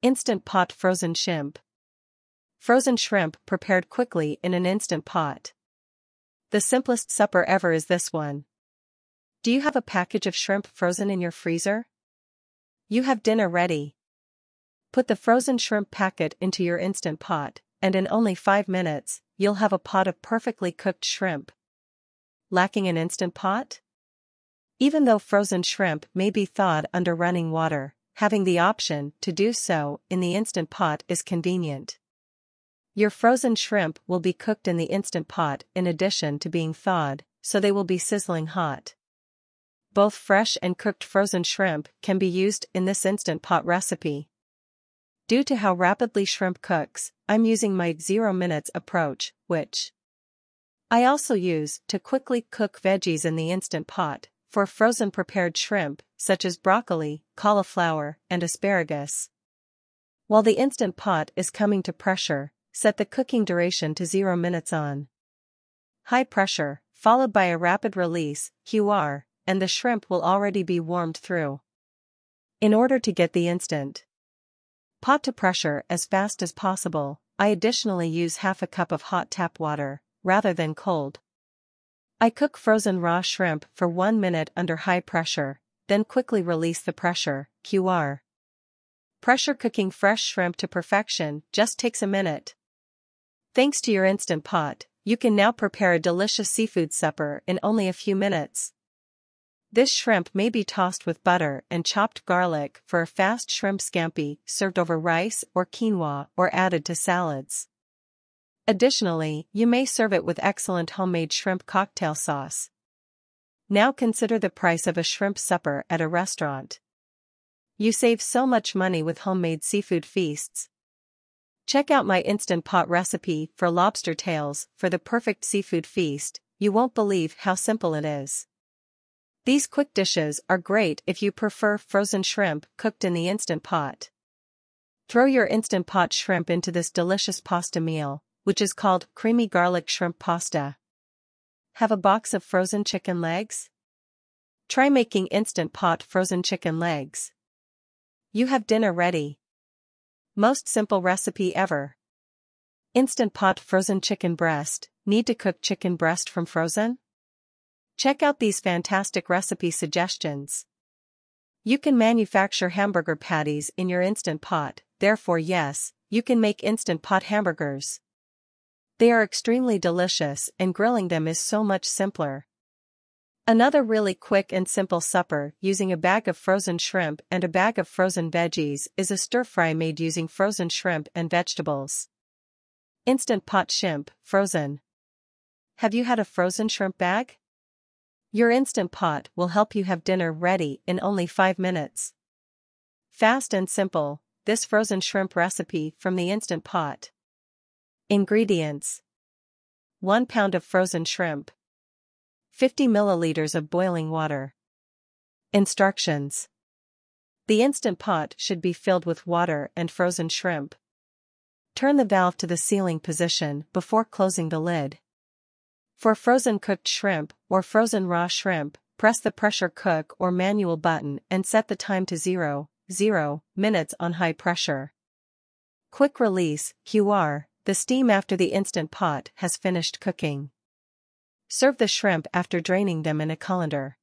Instant Pot Frozen Shrimp. Frozen shrimp prepared quickly in an instant pot. The simplest supper ever is this one. Do you have a package of shrimp frozen in your freezer? You have dinner ready. Put the frozen shrimp packet into your instant pot, and in only 5 minutes, you'll have a pot of perfectly cooked shrimp. Lacking an instant pot? Even though frozen shrimp may be thawed under running water, having the option to do so in the instant pot is convenient. Your frozen shrimp will be cooked in the instant pot in addition to being thawed, so they will be sizzling hot. Both fresh and cooked frozen shrimp can be used in this instant pot recipe. Due to how rapidly shrimp cooks, I'm using my 0 minutes approach, which I also use to quickly cook veggies in the instant pot, for frozen prepared shrimp, such as broccoli, cauliflower, and asparagus. While the instant pot is coming to pressure, set the cooking duration to 0 minutes on. High pressure, followed by a rapid release, QR, and the shrimp will already be warmed through. In order to get the instant Pot to pressure as fast as possible, I additionally use half a cup of hot tap water, rather than cold. I cook frozen raw shrimp for 1 minute under high pressure, then quickly release the pressure, QR. Pressure cooking fresh shrimp to perfection just takes a minute. Thanks to your Instant Pot, you can now prepare a delicious seafood supper in only a few minutes. This shrimp may be tossed with butter and chopped garlic for a fast shrimp scampi served over rice or quinoa or added to salads. Additionally, you may serve it with excellent homemade shrimp cocktail sauce. Now consider the price of a shrimp supper at a restaurant. You save so much money with homemade seafood feasts. Check out my Instant Pot recipe for lobster tails for the perfect seafood feast, you won't believe how simple it is. These quick dishes are great if you prefer frozen shrimp cooked in the Instant Pot. Throw your Instant Pot shrimp into this delicious pasta meal, which is called creamy garlic shrimp pasta. Have a box of frozen chicken legs? Try making Instant Pot frozen chicken legs. You have dinner ready. Most simple recipe ever. Instant Pot frozen chicken breast, need to cook chicken breast from frozen? Check out these fantastic recipe suggestions. You can manufacture hamburger patties in your Instant Pot, therefore yes, you can make Instant Pot hamburgers. They are extremely delicious and grilling them is so much simpler. Another really quick and simple supper using a bag of frozen shrimp and a bag of frozen veggies is a stir-fry made using frozen shrimp and vegetables. Instant Pot Shrimp, Frozen. Have you had a frozen shrimp bag? Your Instant Pot will help you have dinner ready in only 5 minutes. Fast and simple, this frozen shrimp recipe from the Instant Pot. Ingredients 1 pound of frozen shrimp, 50 milliliters of boiling water. Instructions The Instant Pot should be filled with water and frozen shrimp. Turn the valve to the sealing position before closing the lid. For frozen cooked shrimp or frozen raw shrimp, press the pressure cook or manual button and set the time to 0, 0 minutes on high pressure. Quick release, QR, the steam after the instant pot has finished cooking. Serve the shrimp after draining them in a colander.